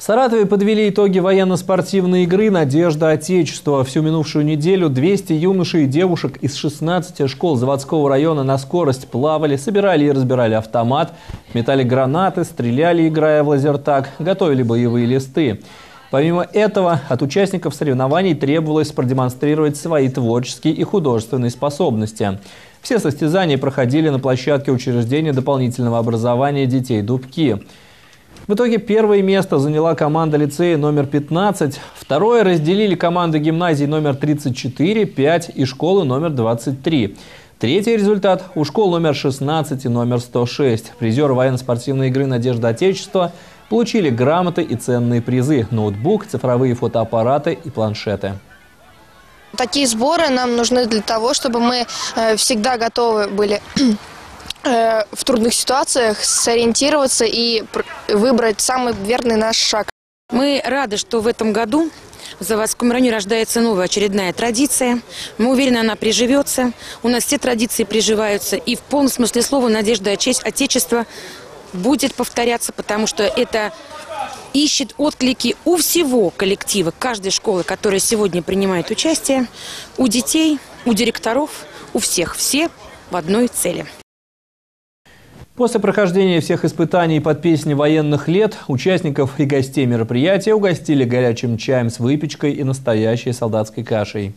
В Саратове подвели итоги военно-спортивной игры «Надежда Отечества». Всю минувшую неделю 200 юношей и девушек из 16 школ заводского района на скорость плавали, собирали и разбирали автомат, метали гранаты, стреляли, играя в лазертаг, готовили боевые листы. Помимо этого, от участников соревнований требовалось продемонстрировать свои творческие и художественные способности. Все состязания проходили на площадке учреждения дополнительного образования детей «Дубки». В итоге первое место заняла команда лицея номер 15, второе разделили команды гимназии номер 34, 5 и школы номер 23. Третий результат у школ номер 16 и номер 106. Призеры военно-спортивной игры «Надежда Отечества» получили грамоты и ценные призы – ноутбук, цифровые фотоаппараты и планшеты. Такие сборы нам нужны для того, чтобы мы э, всегда готовы были в трудных ситуациях сориентироваться и выбрать самый верный наш шаг. Мы рады, что в этом году в Заводском районе рождается новая очередная традиция. Мы уверены, она приживется. У нас все традиции приживаются. И в полном смысле слова надежда Отечества будет повторяться, потому что это ищет отклики у всего коллектива, каждой школы, которая сегодня принимает участие, у детей, у директоров, у всех. Все в одной цели. После прохождения всех испытаний под песни военных лет участников и гостей мероприятия угостили горячим чаем с выпечкой и настоящей солдатской кашей.